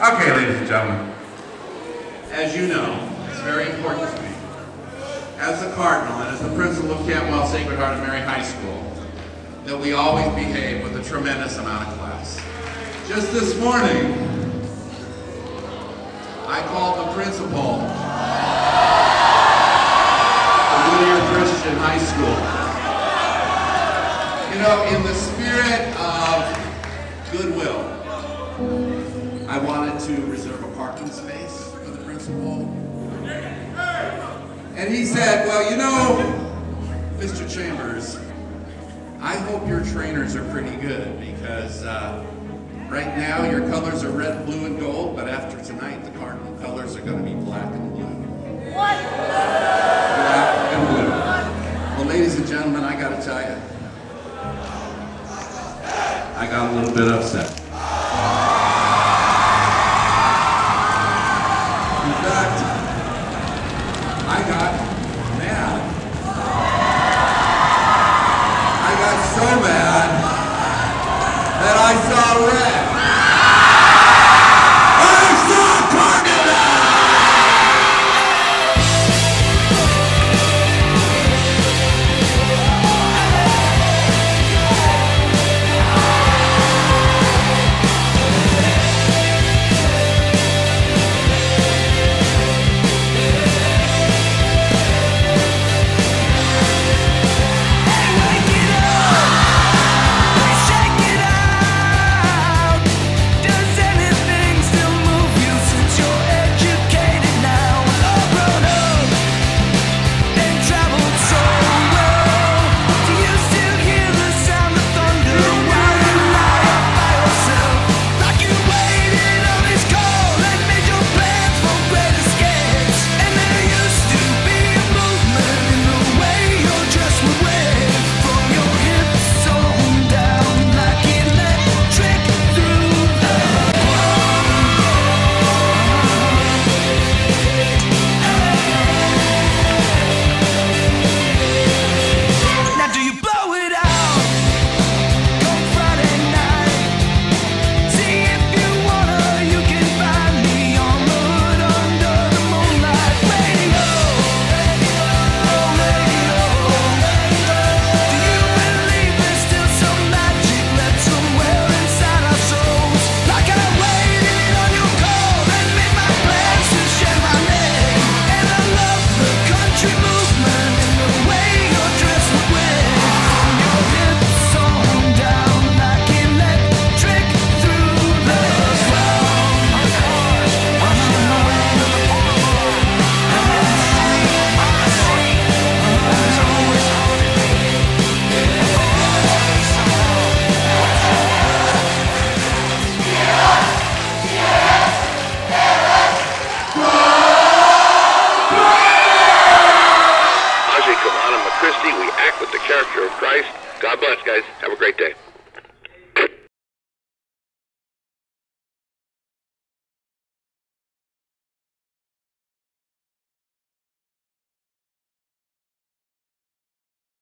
Okay, ladies and gentlemen. As you know, it's very important to me, as the Cardinal and as the principal of Cantwell Sacred Heart of Mary High School, that we always behave with a tremendous amount of class. Just this morning, I called the principal of Whittier Christian High School. You know, in the spirit of goodwill, I wanted to reserve a parking space for the principal. And he said, well, you know, Mr. Chambers, I hope your trainers are pretty good because uh, right now your colors are red, blue, and gold, but after tonight the Cardinal colors are going to be black and blue. What? Black and blue. Well, ladies and gentlemen, I got to tell you, I got a little bit upset. That I saw red. God bless, guys. Have a great day.